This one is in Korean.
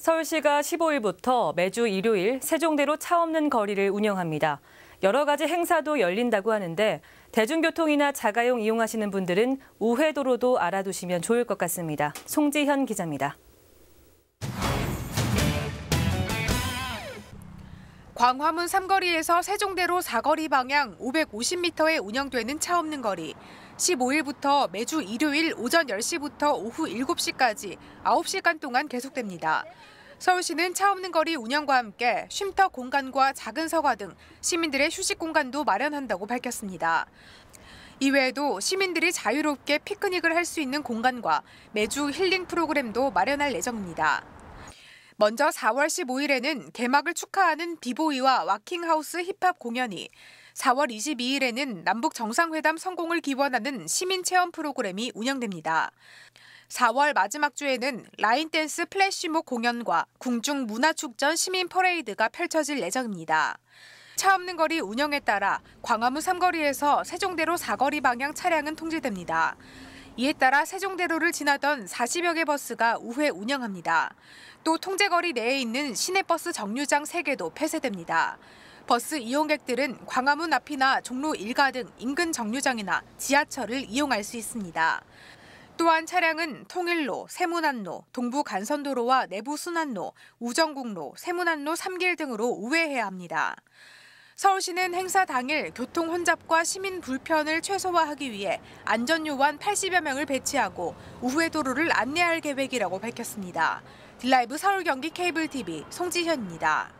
서울시가 15일부터 매주 일요일 세종대로 차 없는 거리를 운영합니다. 여러 가지 행사도 열린다고 하는데 대중교통이나 자가용 이용하시는 분들은 우회도로도 알아두시면 좋을 것 같습니다. 송지현 기자입니다. 광화문 삼거리에서 세종대로 사거리 방향 550m에 운영되는 차 없는 거리. 15일부터 매주 일요일 오전 10시부터 오후 7시까지 9시간 동안 계속됩니다. 서울시는 차 없는 거리 운영과 함께 쉼터 공간과 작은 서가 등 시민들의 휴식 공간도 마련한다고 밝혔습니다. 이외에도 시민들이 자유롭게 피크닉을 할 수 있는 공간과 매주 힐링 프로그램도 마련할 예정입니다. 먼저 4월 15일에는 개막을 축하하는 비보이와 와킹하우스 힙합 공연이 4월 22일에는 남북 정상회담 성공을 기원하는 시민 체험 프로그램이 운영됩니다. 4월 마지막 주에는 라인댄스 플래시몹 공연과 궁중 문화축전 시민 퍼레이드가 펼쳐질 예정입니다. 차 없는 거리 운영에 따라 광화문 삼거리에서 세종대로 사거리 방향 차량은 통제됩니다. 이에 따라 세종대로를 지나던 40여 개 버스가 우회 운영합니다. 또 통제거리 내에 있는 시내버스 정류장 3개도 폐쇄됩니다. 버스 이용객들은 광화문 앞이나 종로 1가 등 인근 정류장이나 지하철을 이용할 수 있습니다. 또한 차량은 통일로, 새문안로, 동부간선도로와 내부순환로, 우정국로, 새문안로 3길 등으로 우회해야 합니다. 서울시는 행사 당일 교통 혼잡과 시민 불편을 최소화하기 위해 안전요원 80여 명을 배치하고 우회 도로를 안내할 계획이라고 밝혔습니다. 딜라이브 서울 경기 케이블 TV 송지현입니다.